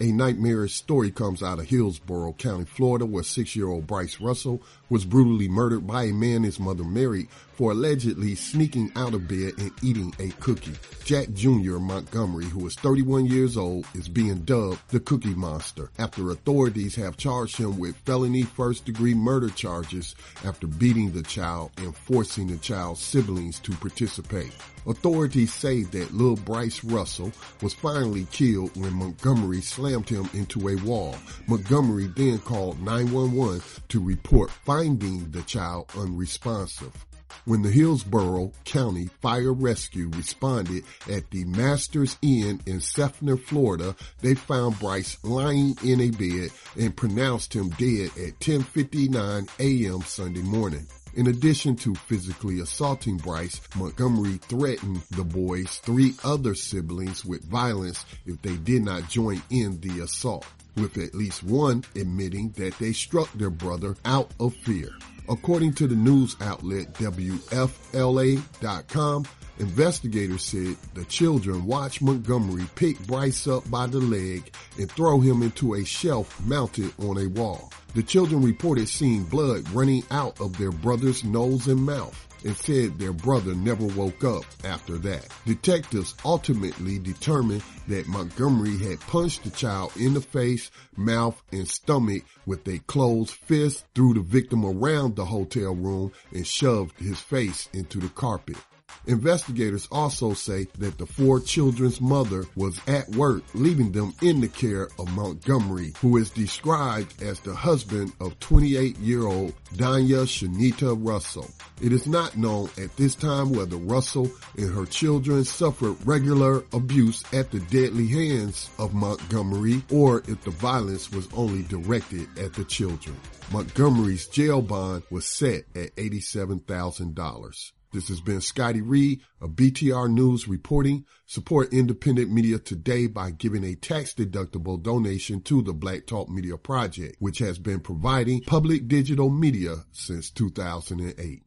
A nightmarish story comes out of Hillsborough County, Florida, where six-year-old Brice Russell was brutally murdered by a man his mother married for allegedly sneaking out of bed and eating a cookie. Jack Jr. Montgomery, who is 31 years old, is being dubbed the Cookie Monster after authorities have charged him with felony first degree murder charges after beating the child and forcing the child's siblings to participate. Authorities say that little Brice Russell was finally killed when Montgomery slammed him into a wall. Montgomery then called 911 to report finding the child unresponsive. When the Hillsborough County Fire Rescue responded at the Masters Inn in Seffner, Florida, they found Brice lying in a bed and pronounced him dead at 10:59 a.m. Sunday morning. In addition to physically assaulting Brice, Montgomery threatened the boy's three other siblings with violence if they did not join in the assault, with at least one admitting that they struck their brother out of fear. According to the news outlet WFLA.com, investigators said the children watched Montgomery pick Brice up by the leg and throw him into a shelf mounted on a wall. The children reported seeing blood running out of their brother's nose and mouth and said their brother never woke up after that. Detectives ultimately determined that Montgomery had punched the child in the face, mouth, and stomach with a closed fist, threw the victim around the hotel room, and shoved his face into the carpet. Investigators also say that the four children's mother was at work, leaving them in the care of Montgomery, who is described as the husband of 28-year-old Danya Shanita Russell. It is not known at this time whether Russell and her children suffered regular abuse at the deadly hands of Montgomery or if the violence was only directed at the children. Montgomery's jail bond was set at $87,000. This has been Scotty Reed of BTR News reporting. Support independent media today by giving a tax deductible donation to the Black Talk Media Project, which has been providing public digital media since 2008.